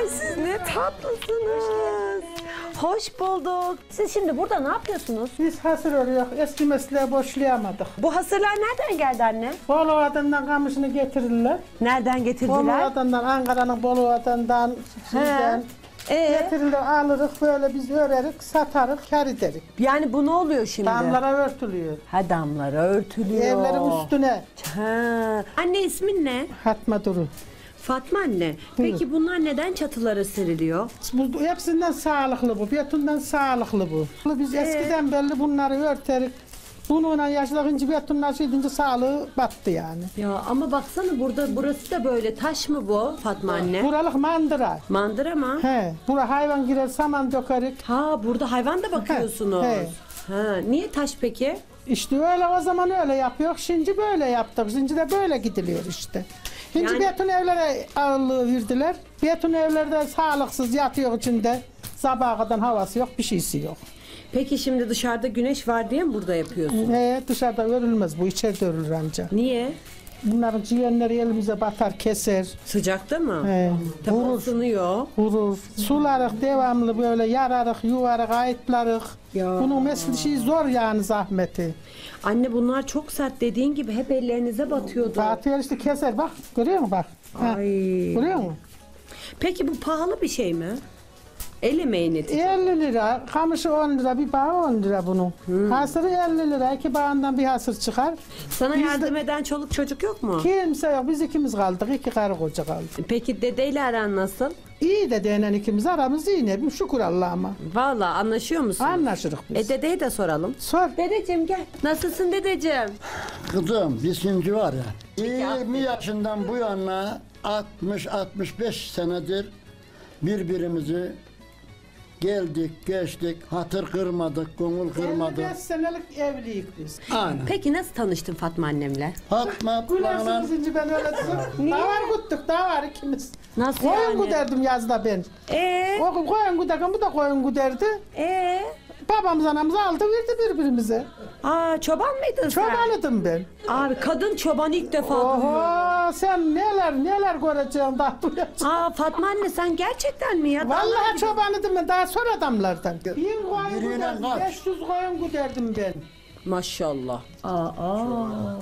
Ay siz ne tatlısınız. Hoş bulduk. Siz şimdi burada ne yapıyorsunuz? Biz hasır oluyor. Eski mesleği boşlayamadık. Bu hasırlar nereden geldi anne? Bolu adından kamışını getirirler. Nereden Bolu getirdiler? adından, Ankara'nın Bolu adından, sizden. Ee, Getirirler, alırız böyle biz örerik, satarık, kar ederik. yani bu ne oluyor şimdi? Damlara örtülüyor. Ha damlara örtülüyor. Evlerin üstüne. Ha. Anne ismin ne? Fatma Duru. Fatma anne. Peki bunlar neden çatılara seriliyor? Bu, hepsinden sağlıklı bu, betondan sağlıklı bu. Biz eskiden belli bunları örterik. Bununla yaşlanınca betonlar şey edince sağlığı battı yani. Ya ama baksana burada burası da böyle taş mı bu Fatma anne? Buralık mandıra. Mandıra mı? He, bura hayvan girer saman dökerik. Ha burada hayvan da bakıyorsunuz. He, Ha niye taş peki? İşte öyle o zaman öyle yapıyor. Şimdi böyle yaptık. Şimdi de böyle gidiliyor işte. Şimdi Yani- beton evlere ağırlığı verdiler. Beton evlerde sağlıksız yatıyor içinde. Sabaha kadar havası yok, bir şeysi yok. Peki şimdi dışarıda güneş var diye mi burada yapıyorsun? He, dışarıda örülmez bu, içeride örülür ancak. Niye? Bunların ciğerleri elimize batar, keser. Sıcakta mı? He, Tabii vurur, ısınıyor. vurur. Sularık devamlı böyle yararık, yuvarık, ayıtlarık. Ya. Bunun mesli şey zor yani zahmeti. Anne bunlar çok sert dediğin gibi hep ellerinize batıyordu. Fatih işte keser bak, görüyor musun bak. Ha, Ay. Görüyor musun? Peki bu pahalı bir şey mi? El emeği neticede. 50 lira, kamışı 10 lira, bir bağı 10 lira bunun. Hmm. Hasırı 50 lira, iki bağından bir hasır çıkar. Sana Biz de- yardım eden çoluk çocuk yok mu? Kimse yok, biz ikimiz kaldık, iki karı koca kaldı. Peki dedeyle aran nasıl? İyi de denen ikimiz aramız iyi ne bileyim, şükür Allah'ıma. Valla anlaşıyor musun? Anlaşırız E biz. dedeye de soralım. Sor. Dedeciğim gel. Nasılsın dedeciğim? Kızım bizim var ya 20 yaşından bu yana 60-65 senedir birbirimizi geldik geçtik hatır kırmadık gönül kırmadık 55 senelik evliyiz biz. aynen Peki nasıl tanıştın Fatma annemle? Fatma bana Gülersiniz ince ben öyle dedim. Davar guttuk, davar ikimiz. Nasıl Koyun yani? güderdim yazda ben. Ee, O koyun güderken bu da koyun güderdi. ee. Babamız anamız aldı verdi birbirimize. Aa çoban mıydın sen? Çobanıdım ben. Abi kadın çoban ilk defa duyuyorum. Oho sen neler neler göreceğim daha duyacağım. Aa Fatma anne sen gerçekten mi ya? Vallahi çobanıdım ben daha sonra adamlardan. Bin koyun Biriyle güderdim, kaç? 500 koyun güderdim ben. Maşallah. Aa.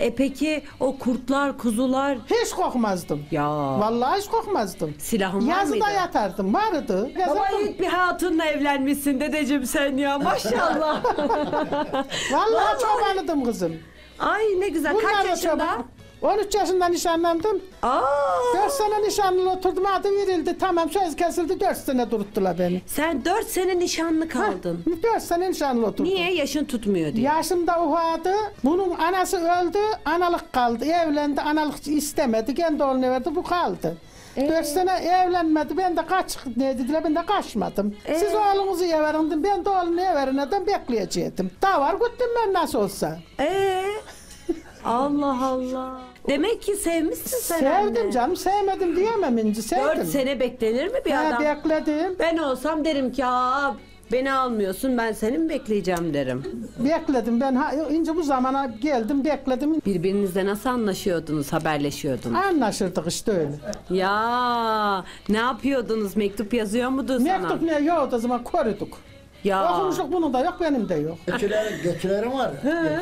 E peki o kurtlar, kuzular Hiç korkmazdım. ya Vallahi hiç korkmazdım. silahın var mıydı? Yazıda yatardım, vardı. Baba Yazardım. ilk bir hatunla evlenmişsin dedeciğim sen ya maşallah. Vallahi çobanıdım kızım. Ay ne güzel. Kaç Bunlar da yaşında? çoban. 13 yaşında nişanlandım. Aa. 4 sene nişanlı oturdum adı verildi. Tamam söz kesildi 4 sene duruttular beni. Sen 4 sene nişanlı kaldın. 4 sene nişanlı oturdum. Niye? Yaşın tutmuyor diye. Yaşım da ufadı. Bunun anası öldü, analık kaldı. Evlendi, analık istemedi. Kendi oğlunu verdi, bu kaldı. Dört sene evlenmedi. Ben de kaç ne dediler, ben de kaçmadım. Siz oğlunuzu everin, ben de oğlunu everin dedim, bekleyecektim. Daha var gittim ben nasıl olsa. Ee? Allah Allah. Demek ki sevmişsin sen Sevdim anne. canım, sevmedim diyemem inci, sevdim. 4 sene beklenir mi bir Ha, adam? bekledim, Ben olsam derim ki aa beni almıyorsun ben seni mi bekleyeceğim derim. bekledim. Ben ha, ince bu zamana geldim, bekledim. Birbirinizle nasıl anlaşıyordunuz, haberleşiyordunuz? Anlaşırdık işte öyle. Ya ne yapıyordunuz? Mektup yazıyor muydu sana? Mektup ne yok o zaman koruduk. Ya. Okumuşluk bunun da yok, benim de yok. Geçiler, geçilerim var.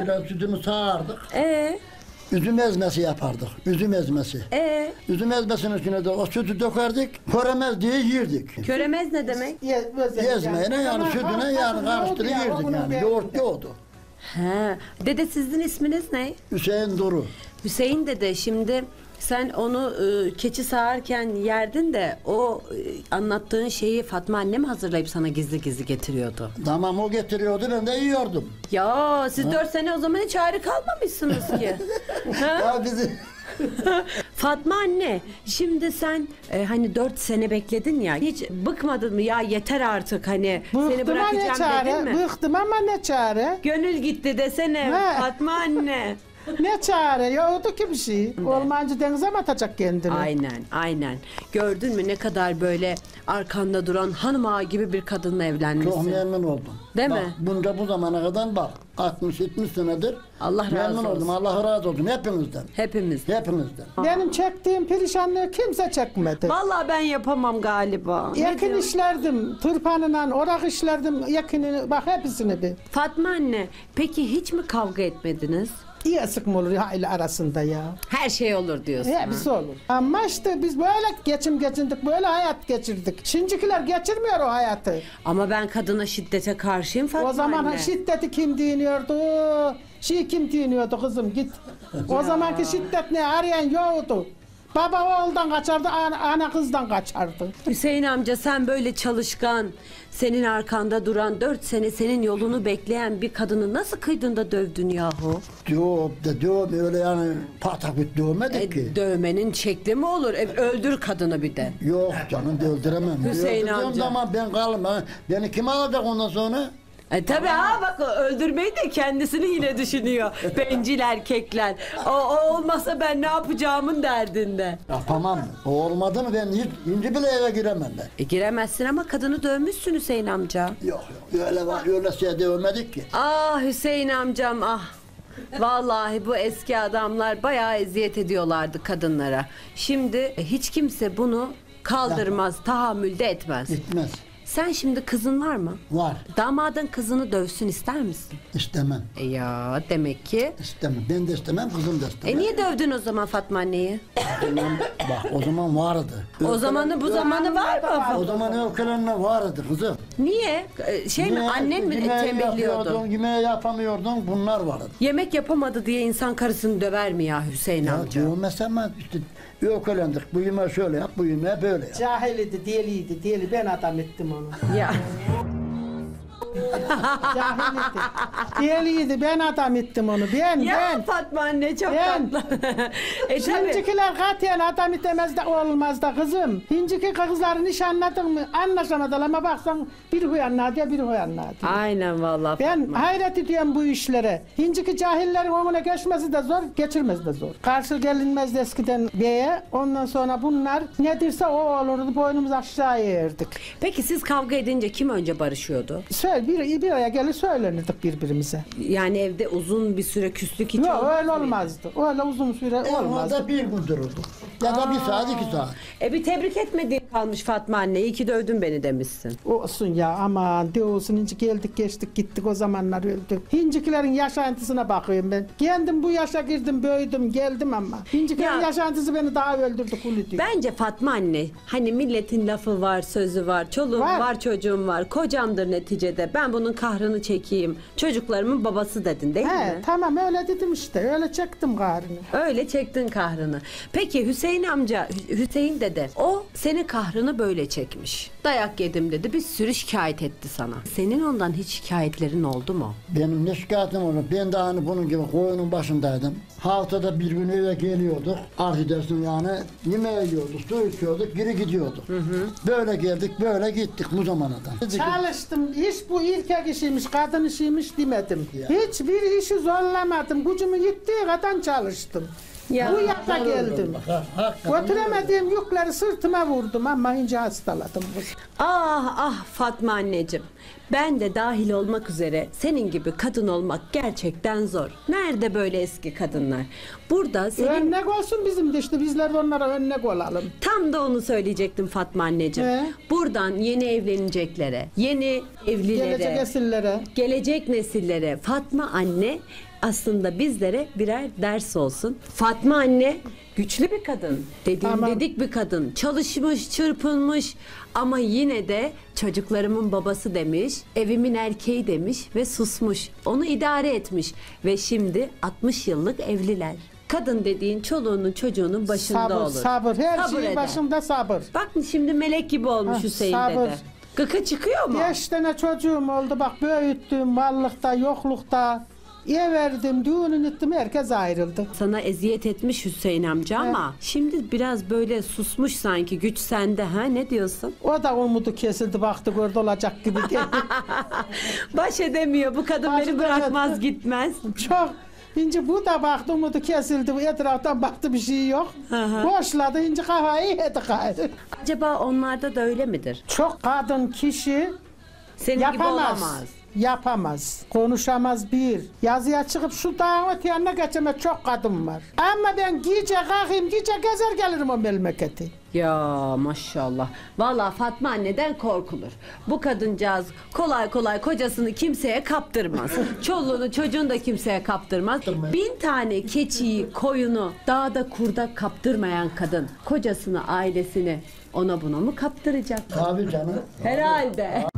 Ya sütünü sağardık. Ee, üzüm ezmesi yapardık üzüm ezmesi. Ee, üzüm ezmesinin üstüne de o sütü dökerdik köremez diye yerdik köremez ne demek? Ezmeyle yani. Ama sütüne yani karıştırı ya, yani. yoğurt yoktu He. Dede sizin isminiz ne? Hüseyin Duru. Hüseyin dede şimdi sen onu e, keçi sağarken yerdin de o e, anlattığın şeyi Fatma annem hazırlayıp sana gizli gizli getiriyordu. Tamam o getiriyordu ben de yiyordum. Ya siz dört sene o zaman hiç ayrı kalmamışsınız ki. ha? Ya bizi Fatma anne şimdi sen e, hani dört sene bekledin ya hiç bıkmadın mı ya yeter artık hani seni Bıktım ama ne bırakacağım çare? dedin mi? Bıktım ama ne çare? Gönül gitti desene Ne? Fatma anne. Ne çare yoktu ki bir şey. Olmayınca denize mi atacak kendini? Aynen, aynen. Gördün mü ne kadar böyle arkanda duran hanım ağa gibi bir kadınla Çok evlenmişsin. memnun oldum. Değil bak, mi? Bunda bu zamana kadar bak 60-70 senedir Allah razı memnun olsun. oldum. Allah razı olsun hepinizden. Hepimiz. Hepinizden. Benim çektiğim perişanlığı kimse çekmedi. Vallahi ben yapamam galiba. Ne Yakın diyorsun? işlerdim, tırpanla, orak işlerdim, yakını, bak hepsini bir. Fatma anne, peki hiç mi kavga etmediniz? İyi sıkma olur aile arasında ya. Her şey olur diyorsun. Hepsi olur. Ama işte biz böyle geçim geçirdik, böyle hayat geçirdik. Şimdikiler geçirmiyor o hayatı. Ama ben kadına şiddete karşıyım Fatma o zaman anne. şiddeti kim diniyordu? Şey kim diniyordu kızım git. O zamanki şiddet ne arayan yoktu. Baba oğuldan kaçardı, ana, ana kızdan kaçardı. Hüseyin amca sen böyle çalışkan, senin arkanda duran dört sene senin yolunu bekleyen bir kadını nasıl kıydın da dövdün yahu? Diyor da diyor öyle yani patak bir dövmedik E, ki. dövmenin şekli mi olur? E, öldür kadını bir de. Yok canım de öldüremem. Hüseyin Öldüreceğim amca. zaman ben kalım. ha. Beni kim alacak ondan sonra? E tabi ha bak öldürmeyi de kendisini yine düşünüyor. Bencil erkekler. O, o olmasa ben ne yapacağımın derdinde. Yapamam. O olmadı mı ben hiç inci bile eve giremem ben. E giremezsin ama kadını dövmüşsün Hüseyin amca. Yok yok öyle var öyle şey dövmedik ki. Ah Hüseyin amcam ah. Vallahi bu eski adamlar bayağı eziyet ediyorlardı kadınlara. Şimdi hiç kimse bunu kaldırmaz, tahammül de etmez. Sen şimdi kızın var mı? Var. Damadın kızını dövsün ister misin? İstemem. E ya demek ki. İstemem. Ben de istemem, kızım da istemem. E niye dövdün o zaman Fatma anneyi? O zaman, bak o zaman vardı. O zamanı bu zamanı var mı? O zaman öfkelenme vardı kızım. Niye? E, Şey mi annen mi yemeği tembihliyordu? yapıyordun, Yemeği yapamıyordun bunlar vardı. Yemek yapamadı diye insan karısını döver mi ya Hüseyin Ya amca? dövmese ama işte öfkelendik. Bu yemeği şöyle yap, bu yemeği böyle yap. Cahiliydi, deliydi, deli. Ben adam ettim onu. Ya. Cahiliydi. deliydi, ben adam ettim onu. Ben, Ya ben. Fatma anne çok Ben- tatlı. e tabii. Şimdikiler katiyen adam itemez de olmaz da kızım. Şimdiki kızları nişanladın mı anlaşamadılar ama baksan bir huyanlar diye bir huyanlar diye. Aynen vallahi Ben hayret ediyorum bu işlere. Hinciki cahillerin önüne geçmesi de zor, geçirmesi de zor. Karşı gelinmezdi eskiden beye. Ondan sonra bunlar ne dirse o olurdu. Boynumuz aşağıya eğerdik. Peki siz kavga edince kim önce barışıyordu? Söyle, bir, bir araya gelir söylenirdik birbirimize. Yani evde uzun bir süre küslük hiç Yok olmaz öyle mıydı? olmazdı. Öyle uzun süre olmazdı. Olmazda bir gün dururduk. Ya da bir saat, iki saat. E bir tebrik etmediğin kalmış Fatma anne. İyi ki dövdün beni demişsin. Olsun ya aman de olsun hinci geldik geçtik gittik o zamanlar öldük. Hincikilerin yaşantısına bakıyorum ben. Kendim bu yaşa girdim büyüdüm geldim ama. Hincikilerin Ya- yaşantısı beni daha öldürdü kulu diyor. Bence Fatma anne hani milletin lafı var, sözü var, çoluğum var, Var. çocuğum var, kocamdır neticede. Ben bunun kahrını çekeyim. Çocuklarımın babası dedin değil He, mi? tamam öyle dedim işte öyle çektim karını. Öyle çektin kahrını. Peki Hüseyin amca, Hü- Hüseyin dede o senin kahrını böyle çekmiş. Dayak yedim dedi bir sürü şikayet etti sana. Senin ondan hiç şikayetlerin oldu mu? Benim ne şikayetim olur? Ben de hani bunun gibi koyunun başındaydım. Haftada bir gün eve geliyorduk. Arkadaşım yani yemeği yiyorduk, su içiyorduk, geri gidiyorduk. Böyle geldik, böyle gittik bu zamanadan. Çalıştım. Hiç bu erkek işiymiş, kadın işiymiş demedim. Ya. Hiçbir işi zorlamadım. Gücümü yettiği kadar çalıştım. Ya. Bu yaşa geldim. Götüremediğim yükleri sırtıma vurdum ama ince hastaladım. Ah ah Fatma anneciğim. Ben de dahil olmak üzere senin gibi kadın olmak gerçekten zor. Nerede böyle eski kadınlar? Burada senin Örnek olsun bizim de işte bizler de onlara örnek olalım. tam da onu söyleyecektim Fatma anneciğim. He. Buradan yeni evleneceklere, yeni evlilere, Gelecek nesillere. gelecek nesillere Fatma anne aslında bizlere birer ders olsun. Fatma anne güçlü bir kadın. Dediğim Ama- dedik bir kadın. Çalışmış, çırpınmış ama yine de çocuklarımın babası demiş, evimin erkeği demiş ve susmuş. Onu idare etmiş ve şimdi 60 yıllık evliler. Kadın dediğin çoluğunun çocuğunun başında sabır, olur. sabır. Her Sabır şey eder. başında sabır. Bak şimdi melek gibi olmuş Hah, Hüseyin sabır. dede. Gıkı çıkıyor mu? Beş tane çocuğum oldu bak büyüttüm varlıkta yoklukta. Ev verdim, düğünün ettim herkes ayrıldı. Sana eziyet etmiş Hüseyin amca ama şimdi biraz böyle susmuş sanki güç sende ha ne diyorsun? O da umudu kesildi baktı gördü olacak gibi değil. Baş edemiyor bu kadın Baş beni bırakmaz edemedi. gitmez. Çok İnci bu da baktı umudu kesildi. Bu etraftan baktı bir şey yok. Boşladı inci kafayı yedi gayrı. Acaba onlarda da öyle midir? Çok kadın kişi Senin gibi yapamaz. olamaz. Yapamaz. Konuşamaz bir. Yazıya çıkıp şu dağın öte yanına geçemez çok kadın var. Ama ben gece kalkayım gece gezer gelirim o memleketi. Ya maşallah. Vallahi Fatma anneden korkulur. Bu kadıncağız kolay kolay kocasını kimseye kaptırmaz. Çoluğunu çocuğunu da kimseye kaptırmaz. Bin tane keçiyi, koyunu dağda kurda kaptırmayan kadın kocasını, ailesini ona buna mı kaptıracak? Tabii canım. Herhalde.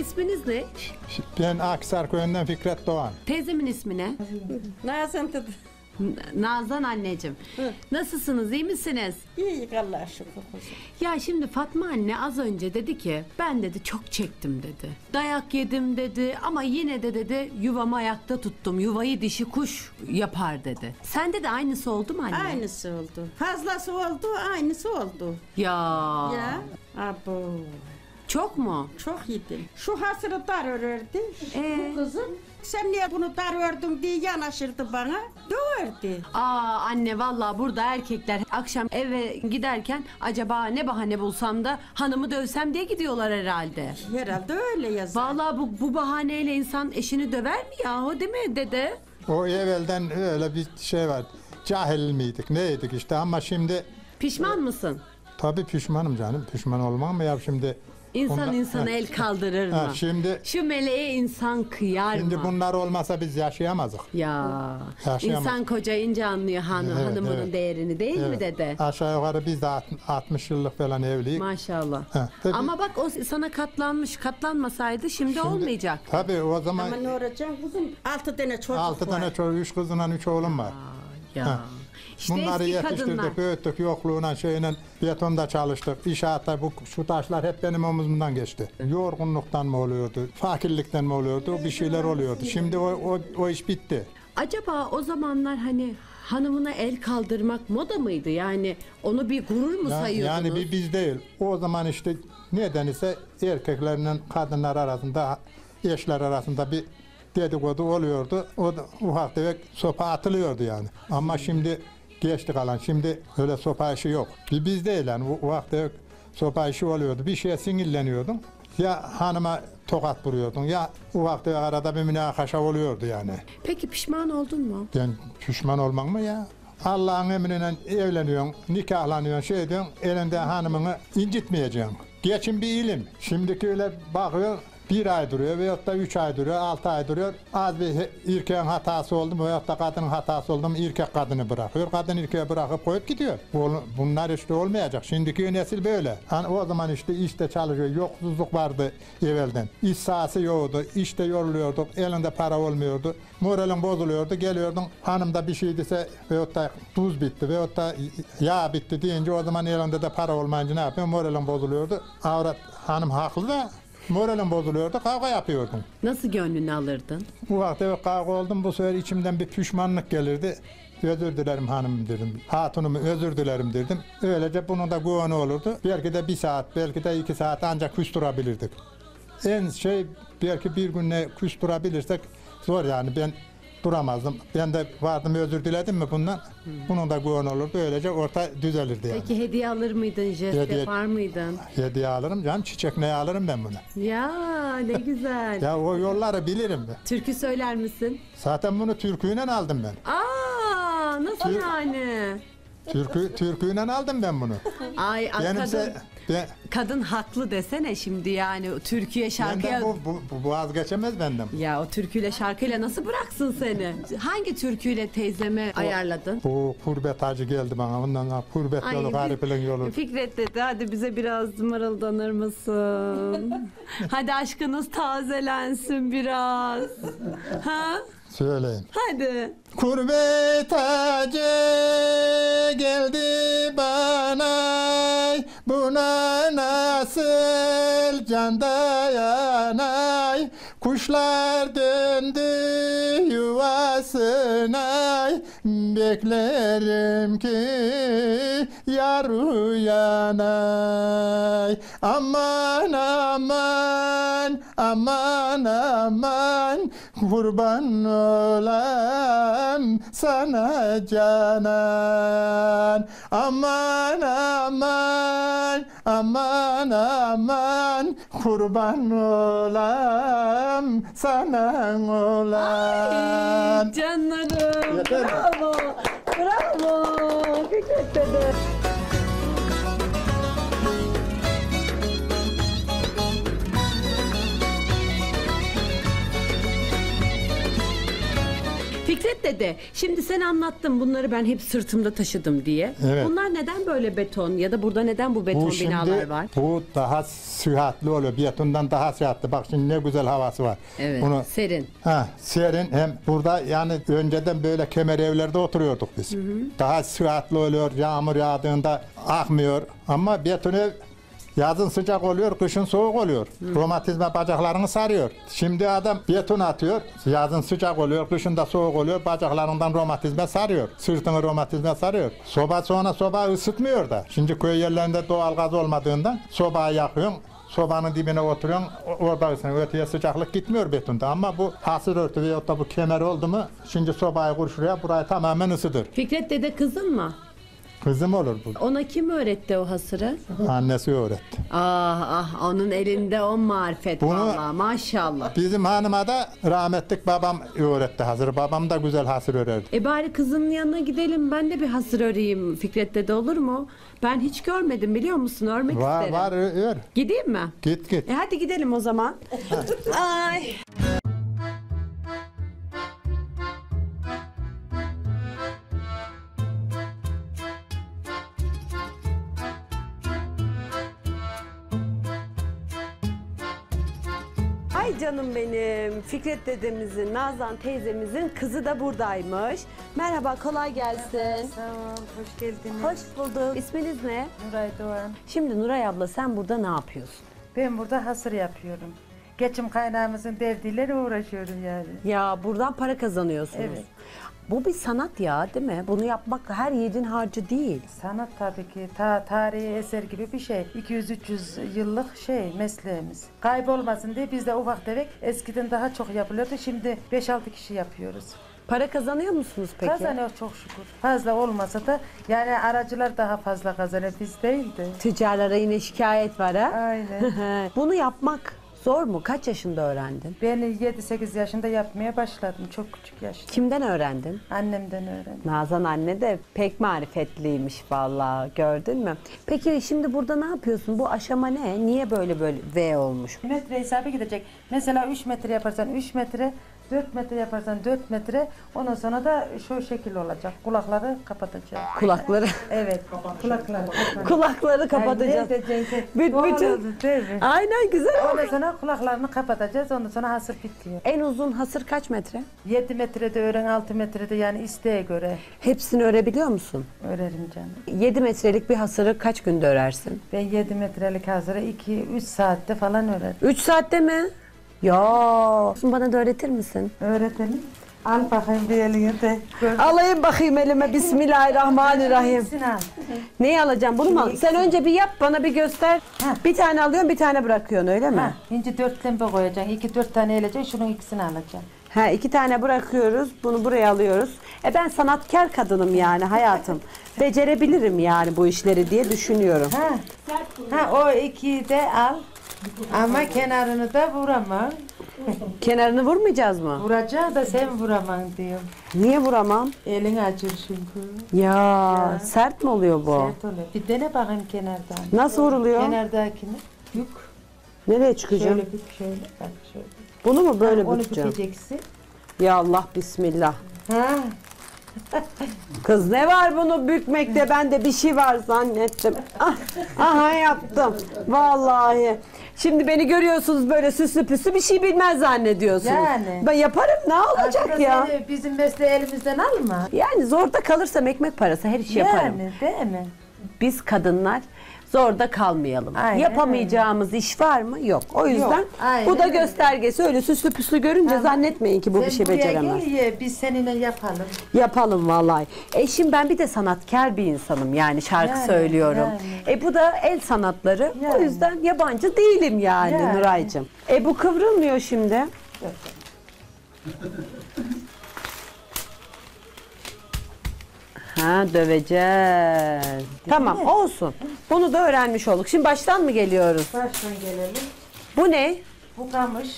İsminiz ne? Ben Aksar köyünden Fikret Doğan. Teyzemin ismi ne? Nazan dedi. N- Nazan anneciğim. Nasılsınız? iyi misiniz? İyi Allah'a şükür. Ya şimdi Fatma anne az önce dedi ki ben dedi çok çektim dedi. Dayak yedim dedi ama yine de dedi yuvamı ayakta tuttum. Yuvayı dişi kuş yapar dedi. Sende de aynısı oldu mu anne? Aynısı oldu. Fazlası oldu, aynısı oldu. Ya. Ya. Abo. Çok mu? Çok yedim. Şu hasırı dar örürdü. Ee? Bu kızım. Sen niye bunu dar ördün diye yanaşırdı bana. Döverdi. Aa anne vallahi burada erkekler akşam eve giderken acaba ne bahane bulsam da hanımı dövsem diye gidiyorlar herhalde. Herhalde öyle yazar. Vallahi bu, bu bahaneyle insan eşini döver mi yahu değil mi dede? O evvelden öyle bir şey var. Cahil miydik neydik işte ama şimdi Pişman mısın? tabii pişmanım canım. Pişman olmam mı ya şimdi? İnsan Bunlar- insana Ha, el kaldırır mı? ha, şimdi Şu meleğe insan kıyar şimdi mı? bunlar olmasa biz yaşayamazdık. Ya Yaşayamaz. insan kocayınca anlıyor hanım, Evet, hanımının evet. değerini değil mi Evet. dede? Aşağı yukarı biz de alt- 60 yıllık falan evliyiz. Maşallah. Ha, tabii. Ama bak o sana katlanmış, katlanmasaydı şimdi, Şimdi- olmayacak. Tabii o zaman Ama ne olacak kızım? Altı tane çocuk 6 var. tane çocuk, 3 kızla 3 oğlum var. Ya. Ha. İşte Bunları eski yetiştirdik, kadınlar. büyüttük, yokluğuna şeyle betonda çalıştık. İnşaatta bu şu taşlar hep benim omuzumdan geçti. Yorgunluktan mı oluyordu, fakirlikten mi oluyordu, bir şeyler oluyordu. Şimdi o, o, o iş bitti. Acaba o zamanlar hani hanımına el kaldırmak moda mıydı? Yani onu bir gurur mu Ya- sayıyordunuz? yani bir biz değil. O zaman işte neden ise erkeklerle kadınlar arasında, eşler arasında bir dedikodu oluyordu. O da ufak tefek sopa atılıyordu yani. Ama şimdi geçti kalan. Şimdi öyle sopa işi yok. Bir biz değil yani. U- Ufak tefek sopa işi oluyordu. Bir şeye sinirleniyordun. Ya hanıma tokat vuruyordun ya ufak tefek arada bir münakaşa oluyordu yani. Peki pişman oldun mu? Ben pişman olmak mı ya? Allah'ın emriyle evleniyorsun, nikahlanıyorsun, şey diyorsun, elinde hanımını incitmeyeceksin. Geçin bir ilim. Şimdiki öyle bakıyor, bir ay duruyor veyahut da üç ay duruyor, altı ay duruyor. Az bir erkeğin hatası oldu mu veyahut da kadının hatası oldu mu erkek kadını bırakıyor. Kadın erkeği bırakıp koyup gidiyor. Bunlar işte olmayacak. Şimdiki nesil böyle. Hani o zaman işte işte çalışıyor. Yoksulluk vardı evvelden. İş sahası yoktu. İşte yoruluyorduk. Elinde para olmuyordu. Moralin bozuluyordu. Geliyordun hanımda bir şey dese veyahut da tuz bitti veyahut da yağ bitti deyince o zaman elinde de para olmayınca ne yapıyor? Moralin bozuluyordu. Avrat hanım haklı da moralin bozuluyordu. Kavga yapıyordun. Nasıl gönlünü alırdın? Bu vakti bir kavga oldum. Bu sefer içimden bir pişmanlık gelirdi. Özür dilerim hanım dedim. Hatunumu özür dilerim dedim. Öylece bunun da güveni olurdu. Belki de bir saat, belki de iki saat ancak küstürebilirdik. En şey belki bir günle küstürebilirsek zor yani ben duramazdım. Ben de vardım özür diledim mi bundan? Bunun da güveni olurdu. Öylece orta düzelirdi yani. Peki hediye alır mıydın? Jest Hediye- yapar mıydın? Hediye alırım canım. Çiçek ne alırım ben bunu? Ya ne güzel. Ya o yolları bilirim ben. Türkü söyler misin? Zaten bunu türküyle aldım ben. Aa nasıl yani? Türkü, türküyle aldım ben bunu. Ay a- Benimse kadın, ben, kadın haklı desene şimdi yani türküye şarkıya... benden bu, bu, bu vazgeçemez benden. Ya o türküyle şarkıyla nasıl bıraksın seni? Hangi türküyle teyzeme ayarladın? Bu kurbet hacı geldi bana. Ondan sonra kurbet Ay, yolu, Fi- gariplerin yolu. Fikret dedi hadi bize biraz mırıldanır mısın? hadi aşkınız tazelensin biraz. Ha? Söyleyin. Hadi. Kurbet hacı geldi bana. Buna nasıl can dayanay? Kuşlar döndü yuvasına. Beklerim ki yar uyanay. Aman aman aman aman Kurban olam sana canan Aman aman aman aman Kurban olam sana olan Canlarım. Yeter mi? Bravo. Bravo. Fikret dede. Dede, şimdi sen anlattın bunları ben hep sırtımda taşıdım diye. Evet. Bunlar neden böyle beton ya da burada neden bu beton Bu binalar var? bu daha sıhhatli oluyor. Betondan daha sıhhatli. Bak şimdi ne güzel havası var. Evet, Bunu serin. Ha, serin hem burada yani önceden böyle kemer evlerde oturuyorduk biz. Daha sıhhatli oluyor. Yağmur yağdığında akmıyor. Ama beton ev yazın sıcak oluyor, kışın soğuk oluyor. Romatizma bacaklarını sarıyor. Şimdi adam beton atıyor. Yazın sıcak oluyor, kışın da soğuk oluyor. Bacaklarından romatizma sarıyor. Sırtını romatizma sarıyor. Soba sonra soba ısıtmıyor da. Şimdi köy yerlerinde doğal gaz olmadığından sobayı yakıyorsun. Sobanın dibine oturuyorsun, orada ısınıyor. Öteye sıcaklık gitmiyor betonda ama bu hasır örtü veyahut da bu kemer oldu mu şimdi sobayı kur şuraya, burayı tamamen ısıtır. Fikret dede kızın mı? Kızım olur bu. Ona kim öğretti o hasırı? Annesi öğretti. Ah ah onun elinde o marifet Bunu- vallahi maşallah. Bizim hanıma da rahmetlik babam öğretti hazır. Babam da güzel hasır örerdi. E bari kızının yanına gidelim ben de bir hasır öreyim Fikret dede olur mu? Ben hiç görmedim biliyor musun? Örmek Var isterim. var ör. Gideyim mi? Git git. E hadi gidelim o zaman. Ay. Ay canım benim. Fikret dedemizin, Nazan teyzemizin kızı da buradaymış. Merhaba, kolay gelsin. Sağ ol, hoş geldiniz. Hoş bulduk. İsminiz ne? Nuray Doğan. Şimdi Nuray abla sen burada ne yapıyorsun? Ben burada hasır yapıyorum. Geçim kaynağımızın derdiyle uğraşıyorum yani. Ya buradan para kazanıyorsunuz. Evet. Bu bir sanat ya değil mi? Bunu yapmak her yiğidin harcı değil. Sanat tabii ki ta tarihi eser gibi bir şey. 200-300 yıllık şey mesleğimiz. Kaybolmasın diye biz de ufak tefek eskiden daha çok yapılıyordu. Şimdi 5-6 kişi yapıyoruz. Para kazanıyor musunuz peki? Kazanıyor çok şükür. Fazla olmasa da yani aracılar daha fazla kazanıyor biz değil de. Tüccarlara yine şikayet var ha? Aynen. Bunu yapmak zor mu? Kaç yaşında öğrendin? Ben 7-8 yaşında yapmaya başladım. Çok küçük yaşta. Kimden öğrendin? Annemden öğrendim. Nazan anne de pek marifetliymiş vallahi gördün mü? Peki şimdi burada ne yapıyorsun? Bu aşama ne? Niye böyle böyle V olmuş? Metre hesabı gidecek. Mesela 3 metre yaparsan 3 metre, 4 metre yaparsan 4 metre. Ondan sonra da şu şekil olacak. Kulakları kapatacağız. Kulakları Evet, kulakları. kulakları kapatacağız. Kapatacağız. Büt- bütün- Aynen güzel Ondan sonra kulaklarını kapatacağız. Ondan sonra hasır bitiyor. En uzun hasır kaç metre? 7 metrede öğren, 6 metrede yani isteğe göre Hepsini örebiliyor musun? örerim canım. 7 metrelik bir hasırı kaç günde örersin? Ben 7 metrelik hasırı 2-3 saatte falan örerim. 3 saatte mi? Ya bana da öğretir misin? Öğretelim. Al bakayım bir elini de. Alayım bakayım elime Bismillahirrahmanirrahim. Neyi alacağım bunu mu? al- Sen önce bir yap bana bir göster. Ha. Bir tane alıyorsun bir tane bırakıyorsun öyle mi? Ha, ince dört tempe koyacaksın. iki dört tane eleceksin. Şunun ikisini alacaksın. Ha iki tane bırakıyoruz bunu buraya alıyoruz. E ben sanatkar kadınım yani hayatım. Becerebilirim yani bu işleri diye düşünüyorum. Ha. Ha o ikiyi de al. Ama kenarını da vuramam. Kenarını vurmayacağız mı? Vuracağı da sen vuramam diyorum. Niye vuramam? Elin acır çünkü. Ya, sert mi oluyor bu? Sert oluyor. Bir dene bakayım kenardan. Nasıl vuruluyor? Kenardakini. Yük. Nereye çıkacağım? Şöyle bük şöyle. Bak şöyle. Bunu mu böyle Onu bükeceğim? bükeceksin. Ya Allah bismillah. Ha. Kız ne var bunu bükmekte ben de bir şey var zannettim. Ah, aha yaptım. Vallahi. Şimdi beni görüyorsunuz böyle süslü püslü bir şey bilmez zannediyorsunuz. Yani. Ben yaparım ne olacak Aslında ya? seni bizim mesleği elimizden alma. Yani zorda kalırsam ekmek parası her işi yaparım. Yani değil mi? Biz kadınlar zorda kalmayalım. Aynen Yapamayacağımız iş var mı? Yok. O yüzden aynen bu da göstergesi. Öyle süslü püslü görünce zannetmeyin ki bu bir Sen şey buraya beceremez. gel ye, biz seninle yapalım. Yapalım vallahi. E şimdi ben bir de sanatkar bir insanım yani şarkı Yani, söylüyorum. yani. E bu da el sanatları. O Yani. yüzden yabancı değilim yani, Yani. Nuraycığım. E bu kıvrılmıyor şimdi. Ha döveceğiz. Tamam olsun. Bunu da öğrenmiş olduk. Şimdi baştan mı geliyoruz? Baştan gelelim. Bu ne? Bu kamış.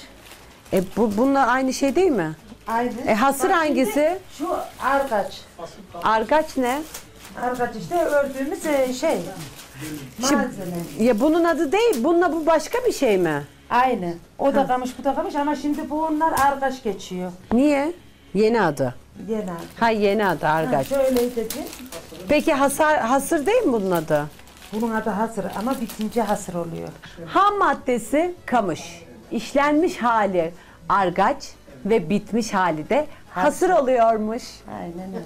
E bu bununla aynı şey değil mi? Aynı. E, hasır Bak hangisi? şimdi Şu argaç. Argaç ne? Argaç işte ördüğümüz e, şey. Malzeme. Ya bunun adı değil. Bununla bu başka bir şey mi? Aynı. O da kamış bu da kamış ama şimdi bu onlar argaç geçiyor. Niye? Yeni adı. Yeni. Ha yeni adı Ha, argaç. şöyle dedi. Peki hasar hasır değil mi bunun adı? Bunun adı hasır ama bitince hasır oluyor. Ham maddesi kamış. İşlenmiş hali argaç ve bitmiş hali de hasır oluyormuş. Aynen öyle.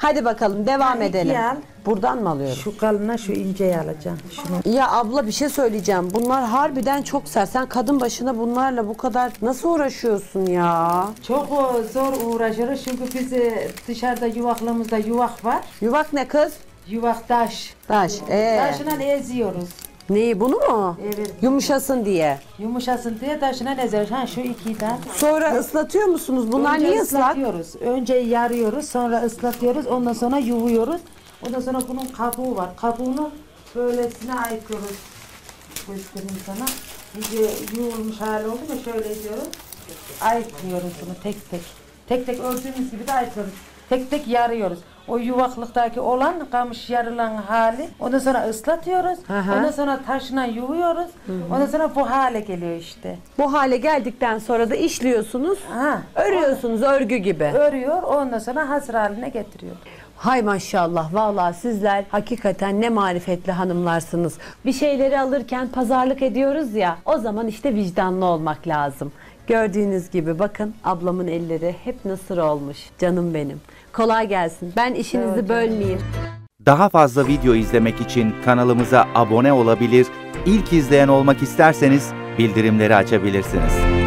Hadi bakalım devam Ha, edelim. al. Buradan mı alıyorum? Şu kalına şu inceyi alacağım. Şunu. Ya abla bir şey söyleyeceğim. Bunlar harbiden çok sert. Sen kadın başına bunlarla bu kadar nasıl uğraşıyorsun ya? Çok zor uğraşıyoruz çünkü biz e, dışarıda yuvaklığımızda yuvak var. Yuvak ne kız? Yuvak taş. Taş. Ee, Taşına eziyoruz. Neyi bunu mu? Evet. Yumuşasın diye. Yumuşasın diye taşına eziyoruz. Ha şu iki de. Sonra ıslatıyor musunuz? Bunlar Önce niye ıslak? ıslatıyoruz. Önce yarıyoruz, sonra ıslatıyoruz, ondan sonra yuvuyoruz. Ondan sonra bunun kabuğu var. Kabuğunu böylesine ayıklıyoruz. Göstereyim sana. İyice yuğulmuş hali oldu mu şöyle diyoruz. Ayıklıyoruz bunu tek tek. Tek tek ördüğümüz gibi de ayıklıyoruz. Tek tek yarıyoruz. O yuvaklıktaki olan kamış yarılan hali. Ondan sonra ıslatıyoruz. Aha. Ondan sonra taşına yuvuyoruz. Ondan sonra bu hale geliyor işte. Bu hale geldikten sonra da işliyorsunuz. Ha. Örüyorsunuz örgü gibi. örüyor ondan sonra hazır haline getiriyor. Hay maşallah vallahi sizler hakikaten ne marifetli hanımlarsınız. Bir şeyleri alırken pazarlık ediyoruz ya o zaman işte vicdanlı olmak lazım. Gördüğünüz gibi bakın ablamın elleri hep nasır olmuş canım benim. Kolay gelsin. Ben işinizi bölmeyeyim. Daha fazla video izlemek için kanalımıza abone olabilir, ilk izleyen olmak isterseniz bildirimleri açabilirsiniz.